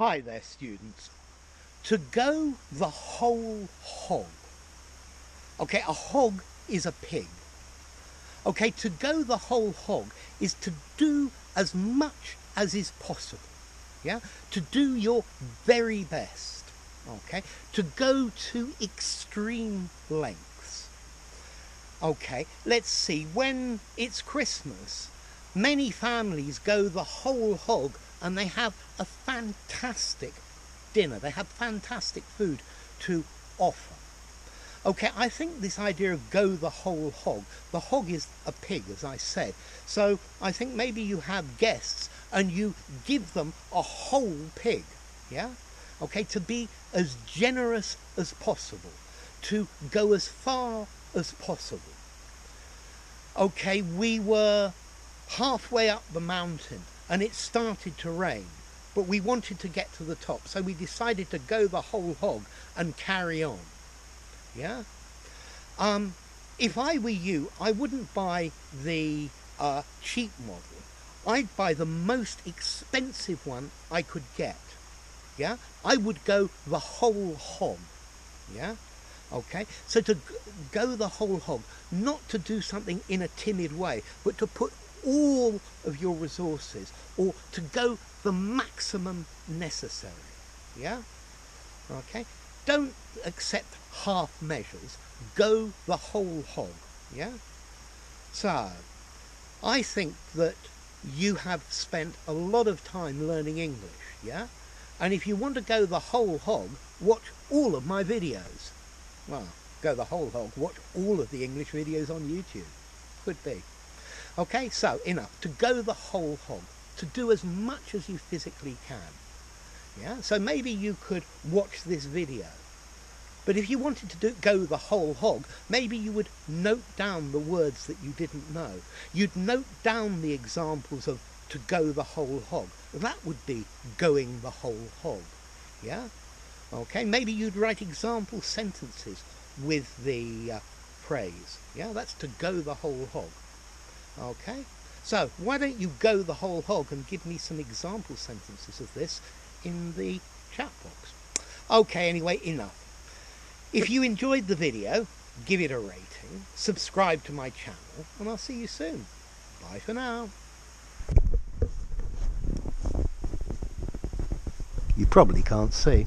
Hi there students. To go the whole hog. Okay, a hog is a pig. Okay, to go the whole hog is to do as much as is possible. Yeah? To do your very best. Okay? To go to extreme lengths. Okay, let's see. When it's Christmas, many families go the whole hog and they have a fantastic dinner. They have fantastic food to offer. Okay, I think this idea of go the whole hog, the hog is a pig, as I said. So I think maybe you have guests and you give them a whole pig, yeah? Okay, to be as generous as possible, to go as far as possible. Okay, we were halfway up the mountain and it started to rain. But we wanted to get to the top, so we decided to go the whole hog and carry on. Yeah? Um, if I were you, I wouldn't buy the uh, cheap model. I'd buy the most expensive one I could get. Yeah? I would go the whole hog. Yeah? Okay? So to go the whole hog, not to do something in a timid way, but to put all of your resources or to go the maximum necessary. Yeah? Okay? Don't accept half measures. Go the whole hog. Yeah? So, I think that you have spent a lot of time learning English. Yeah? And if you want to go the whole hog, watch all of my videos. Well, go the whole hog, watch all of the English videos on YouTube. Could be. Okay, so enough. To go the whole hog. To do as much as you physically can. Yeah, so maybe you could watch this video. But if you wanted to do, go the whole hog, maybe you would note down the words that you didn't know. You'd note down the examples of to go the whole hog. That would be going the whole hog. Yeah? Okay, maybe you'd write example sentences with the uh, phrase. Yeah, that's to go the whole hog. Okay? So, why don't you go the whole hog and give me some example sentences of this in the chat box. Okay, anyway, enough. If you enjoyed the video, give it a rating, subscribe to my channel, and I'll see you soon. Bye for now. You probably can't see.